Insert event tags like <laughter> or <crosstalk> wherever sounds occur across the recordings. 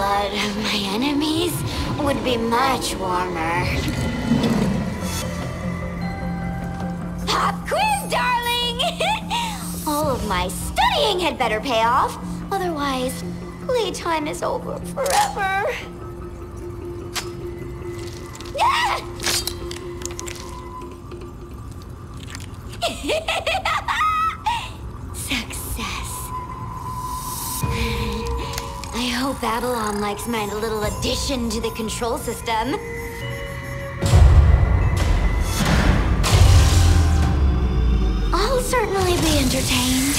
blood of my enemies would be much warmer. Pop quiz, darling! <laughs> All of my studying had better pay off. Otherwise, playtime is over forever. Ah! <laughs> <laughs> Hope Babylon likes my little addition to the control system. I'll certainly be entertained.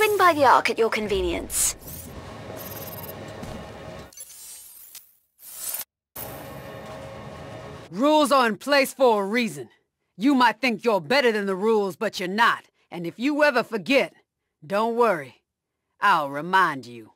Swing by the Ark at your convenience. Rules are in place for a reason. You might think you're better than the rules, but you're not. And if you ever forget, don't worry. I'll remind you.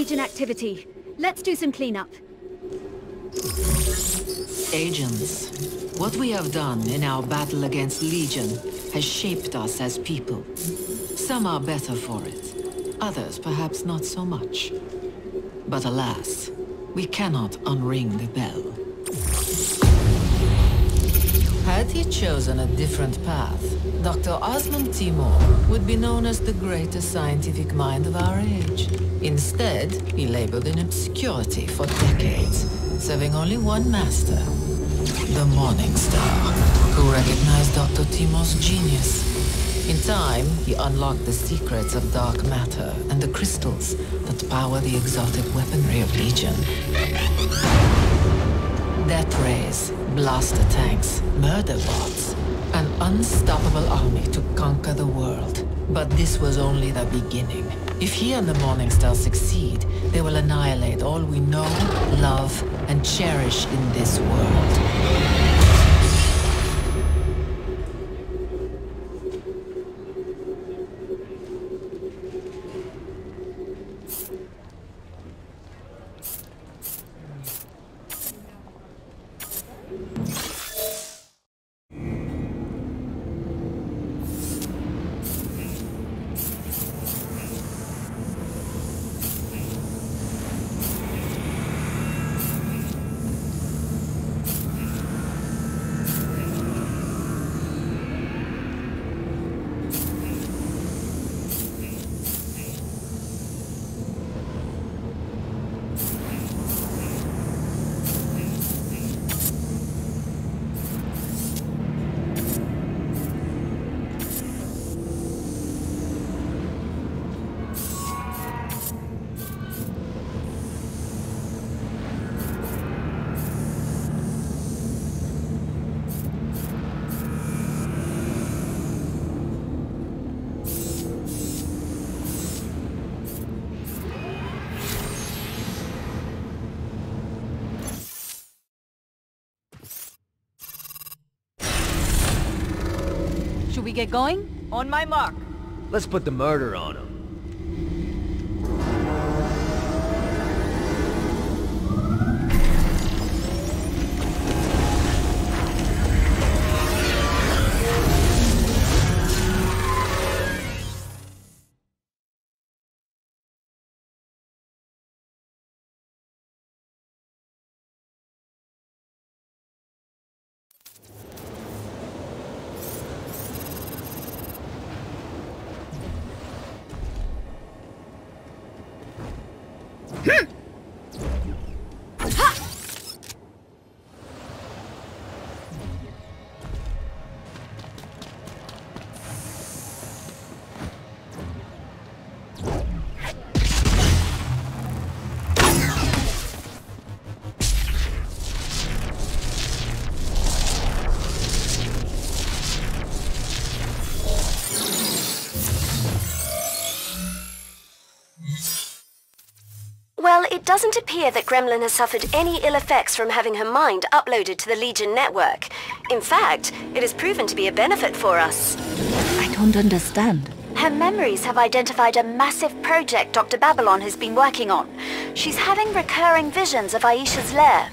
Legion activity. Let's do some cleanup. Agents, what we have done in our battle against Legion has shaped us as people. Some are better for it, others perhaps not so much. But alas, we cannot unring the bell. Had he chosen a different path, Dr. Osmond Timor would be known as the greatest scientific mind of our age. Instead, he labored in obscurity for decades, serving only one master, the Morningstar, who recognized Dr. Timo's genius. In time, he unlocked the secrets of dark matter and the crystals that power the exotic weaponry of Legion. Death rays, blaster tanks, murder bots. An unstoppable army to conquer the world. But this was only the beginning. If he and the Morningstar succeed, they will annihilate all we know, love, and cherish in this world. Should we get going? On my mark. Let's put the murder on him. Doesn't appear that Gremlin has suffered any ill effects from having her mind uploaded to the Legion network. In fact, it has proven to be a benefit for us. I don't understand. Her memories have identified a massive project Dr. Babylon has been working on. She's having recurring visions of Aisha's lair.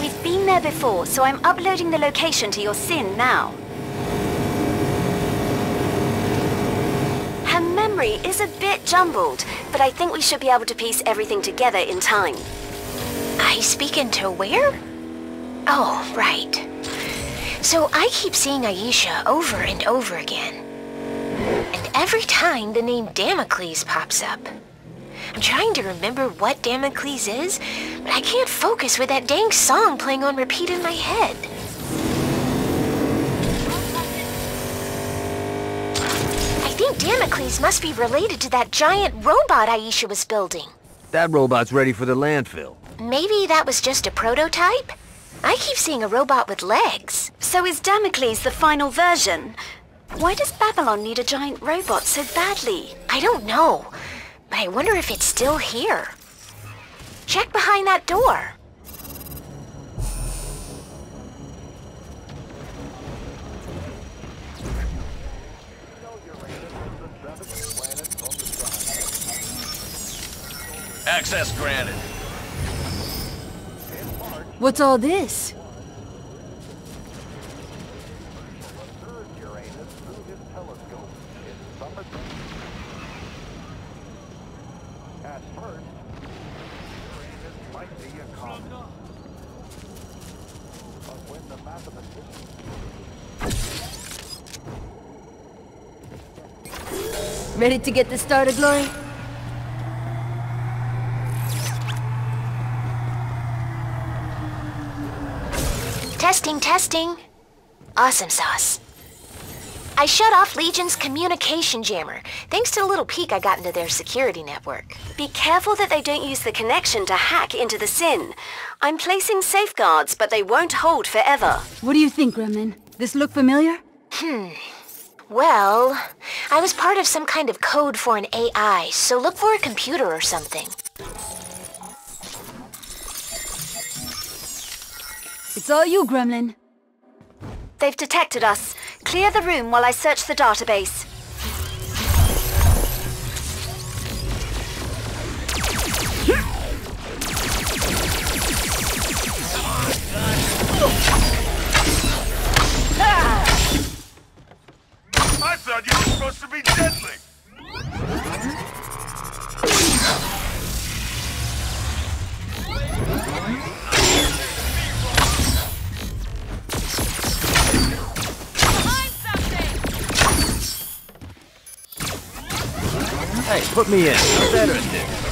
We've been there before, so I'm uploading the location to your SIN now. Her memory is a bit jumbled, but I think we should be able to piece everything together in time. I speak into where? Oh, right. So I keep seeing Aisha over and over again. And every time the name Damocles pops up. I'm trying to remember what Damocles is, but I can't focus with that dang song playing on repeat in my head. Damocles must be related to that giant robot Aisha was building. That robot's ready for the landfill. Maybe that was just a prototype? I keep seeing a robot with legs. So is Damocles the final version? Why does Babylon need a giant robot so badly? I don't know, but I wonder if it's still here. Check behind that door. Access granted. What's all this? Ready to get this started, Glory? Testing, testing. Awesome sauce. I shut off Legion's communication jammer, thanks to the little peek I got into their security network. Be careful that they don't use the connection to hack into the SIN. I'm placing safeguards, but they won't hold forever. What do you think, Gremlin? This look familiar? Hmm. Well, I was part of some kind of code for an AI, so look for a computer or something. It's all you, Gremlin. They've detected us. Clear the room while I search the database. I thought you were supposed to be deadly. Hey, put me in. I'm better this.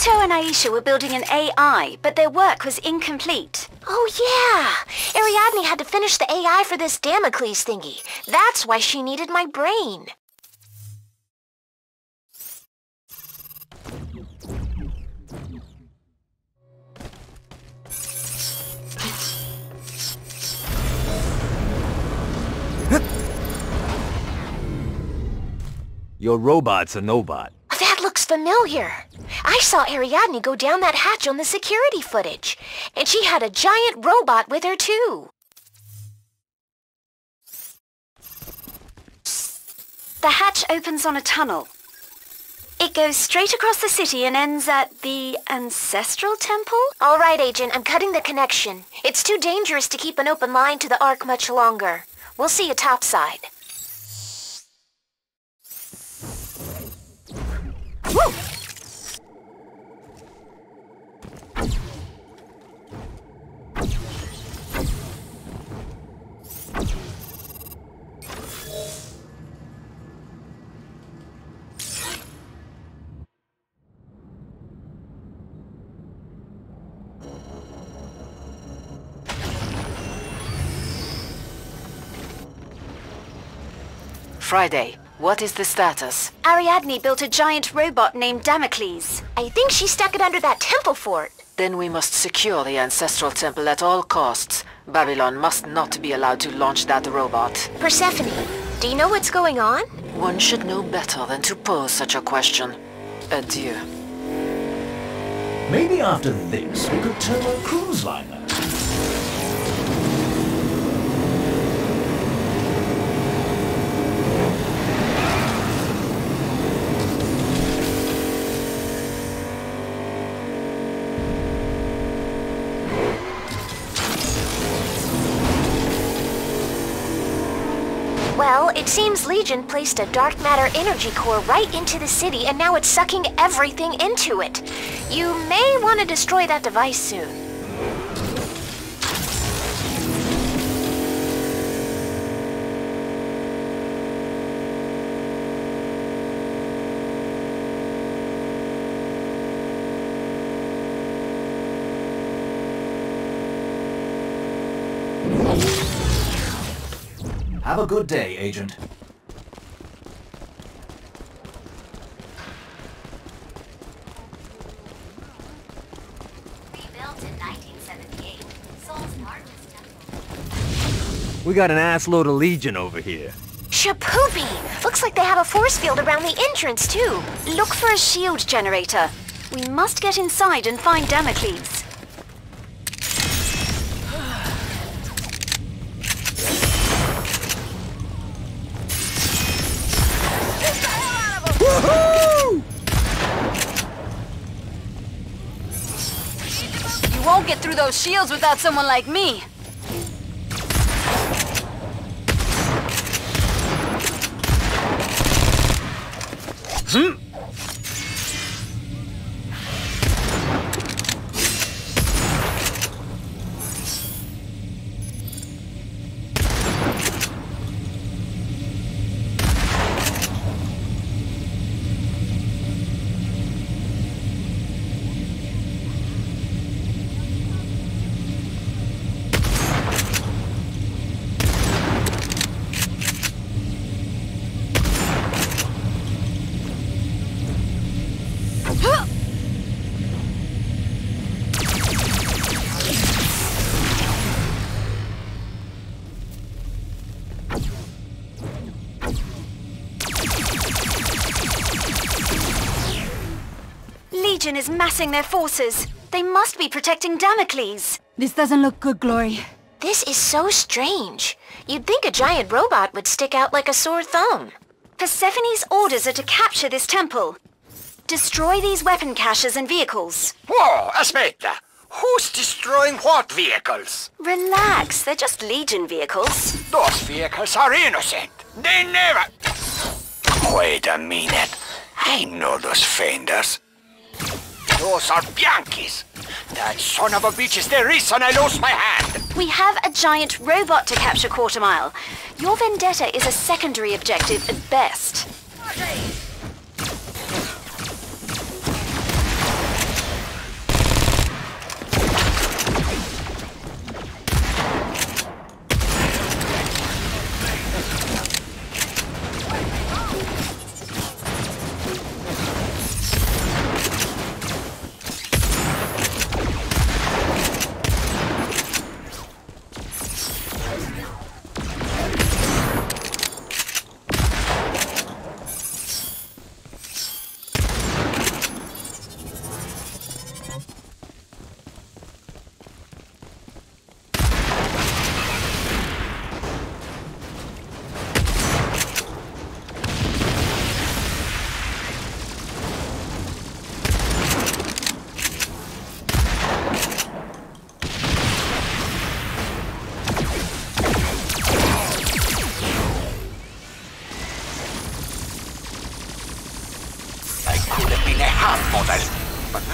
Kato and Aisha were building an AI, but their work was incomplete. Oh yeah! Ariadne had to finish the AI for this Damocles thingy. That's why she needed my brain. Your robot's a nobot. Familiar. I saw Ariadne go down that hatch on the security footage. And she had a giant robot with her too. The hatch opens on a tunnel. It goes straight across the city and ends at the Ancestral Temple? All right, Agent, I'm cutting the connection. It's too dangerous to keep an open line to the Ark much longer. We'll see you topside. Friday, what is the status? Ariadne built a giant robot named Damocles. I think she stuck it under that temple fort. Then we must secure the Ancestral Temple at all costs. Babylon must not be allowed to launch that robot. Persephone, do you know what's going on? One should know better than to pose such a question. Adieu. Maybe after this, we could turn a cruise liner. Legion placed a dark matter energy core right into the city and now it's sucking everything into it. You may want to destroy that device soon. Have a good day, Agent. We got an assload of Legion over here. Shapoopy! Looks like they have a force field around the entrance, too. Look for a shield generator. We must get inside and find Damocles. You won't get through those shields without someone like me. Legion is massing their forces. They must be protecting Damocles. This doesn't look good, Glory. This is so strange. You'd think a giant robot would stick out like a sore thumb. Persephone's orders are to capture this temple. Destroy these weapon caches and vehicles. Whoa, aspetta! Who's destroying what vehicles? Relax, they're just Legion vehicles. Those vehicles are innocent. They never... Wait a minute. I know those fenders. Those are Bianchi's. That son of a bitch is the reason I lost my hand. We have a giant robot to capture Quarter Mile. Your vendetta is a secondary objective at best.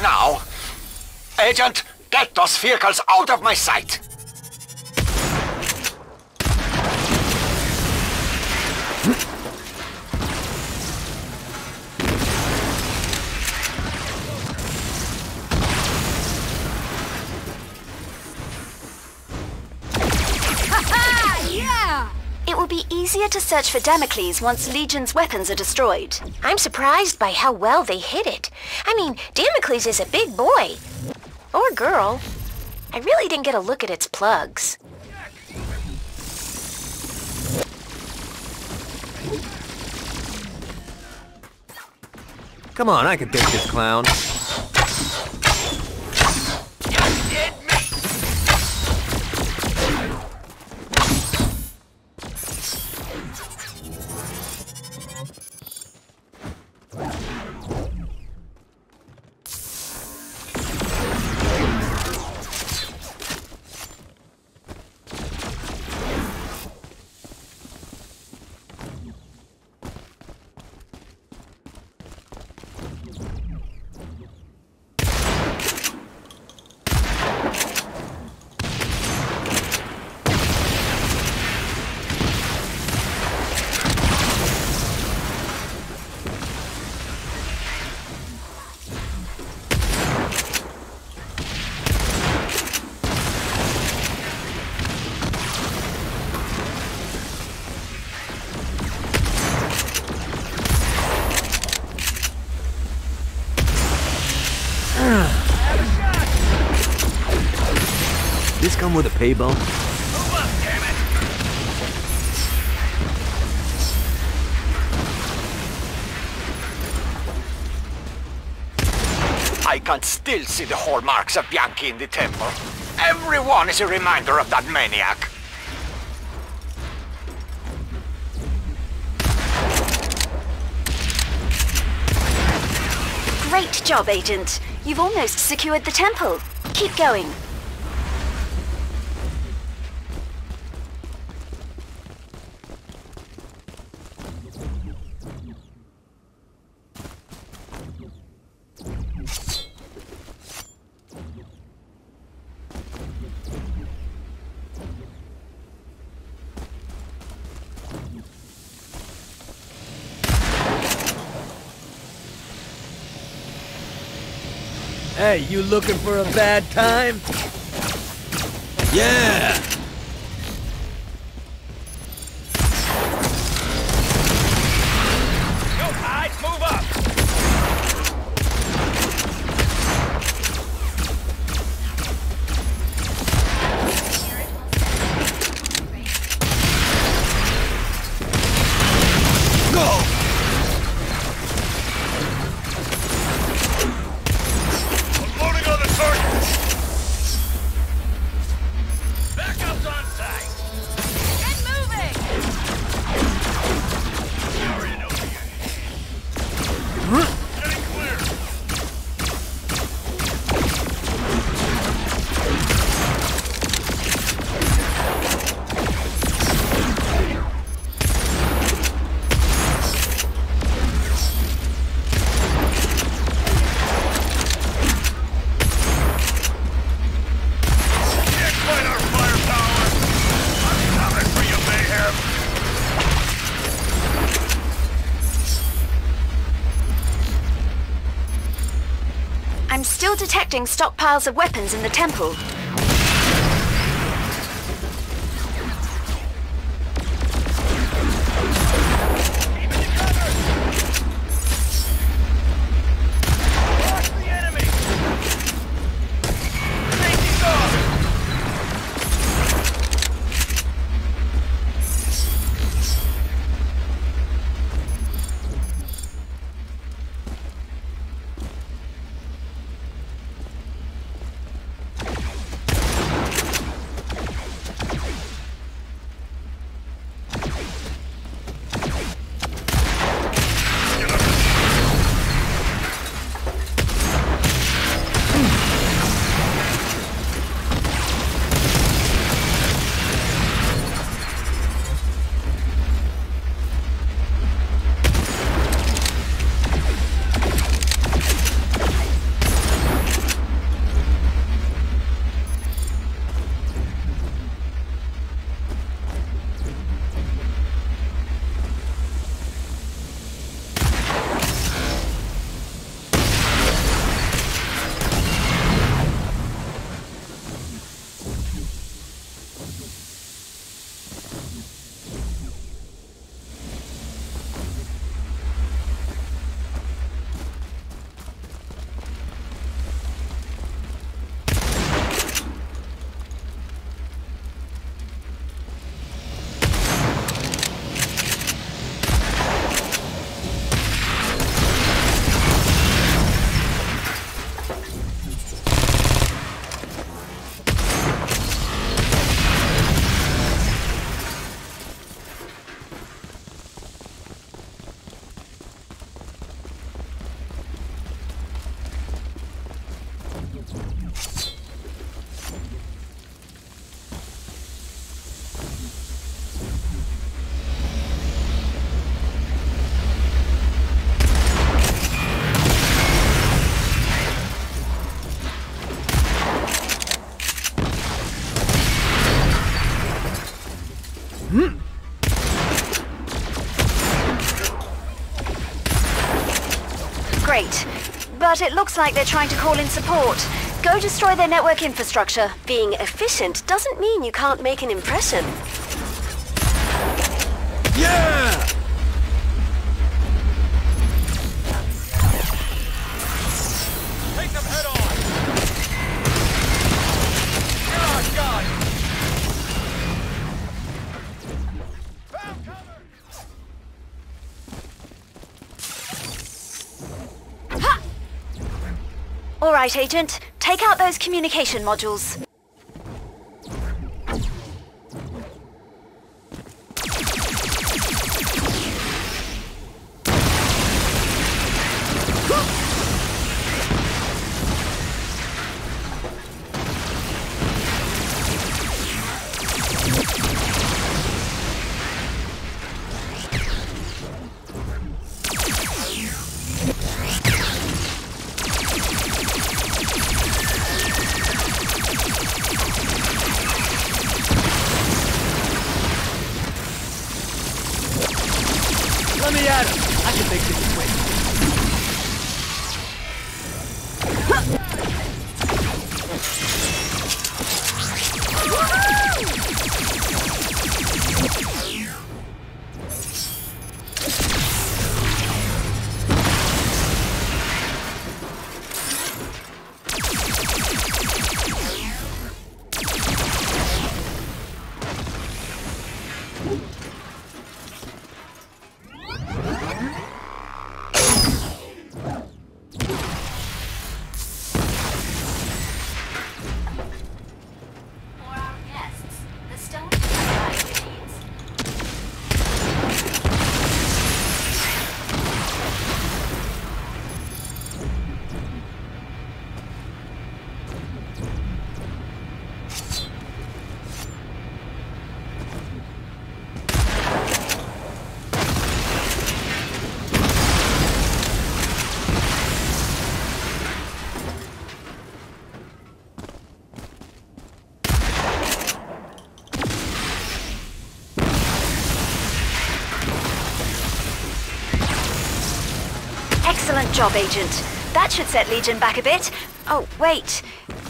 now. Agent, get those vehicles out of my sight! To search for Damocles once Legion's weapons are destroyed. I'm surprised by how well they hit it. I mean, Damocles is a big boy. Or girl. I really didn't get a look at its plugs. Come on, I can take this clown. This come with a pay bump? I can still see the hallmarks of Bianchi in the temple. Everyone is a reminder of that maniac. Great job, Agent. You've almost secured the temple. Keep going. Hey, you looking for a bad time? Yeah! Stockpiles of weapons in the temple. But it looks like they're trying to call in support. Go destroy their network infrastructure. Being efficient doesn't mean you can't make an impression. Yeah! Right, Agent. Take out those communication modules. Excellent job, Agent. That should set Legion back a bit. Oh, wait.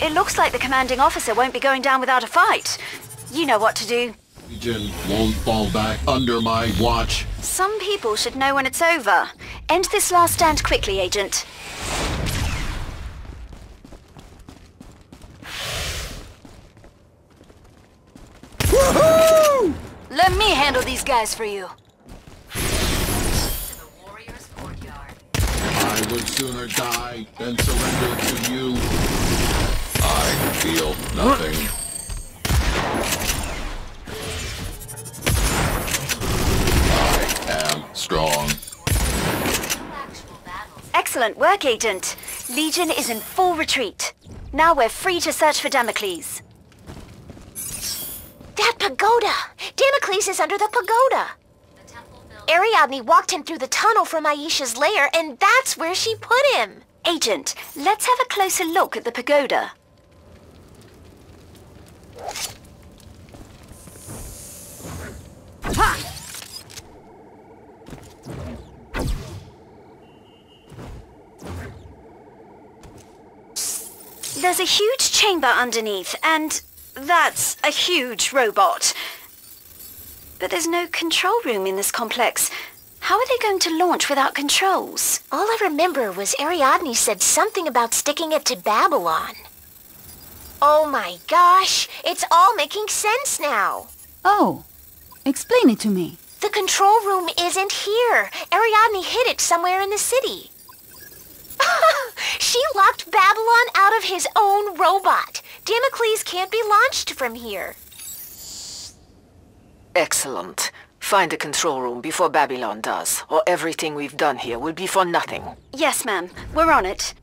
It looks like the commanding officer won't be going down without a fight. You know what to do. Legion won't fall back under my watch. Some people should know when it's over. End this last stand quickly, Agent. Let me handle these guys for you. I would sooner die than surrender to you. I feel nothing. I am strong. Excellent work, Agent. Legion is in full retreat. Now we're free to search for Damocles. That pagoda! Damocles is under the pagoda! Ariadne walked him through the tunnel from Aisha's lair, and that's where she put him! Agent, let's have a closer look at the pagoda. Ha! There's a huge chamber underneath, and that's a huge robot. But there's no control room in this complex. How are they going to launch without controls? All I remember was Ariadne said something about sticking it to Babylon. Oh my gosh, it's all making sense now. Oh, explain it to me. The control room isn't here. Ariadne hid it somewhere in the city. <laughs> she locked Babylon out of his own robot. Damocles can't be launched from here. Excellent. Find the control room before Babylon does, or everything we've done here will be for nothing. Yes, ma'am. We're on it.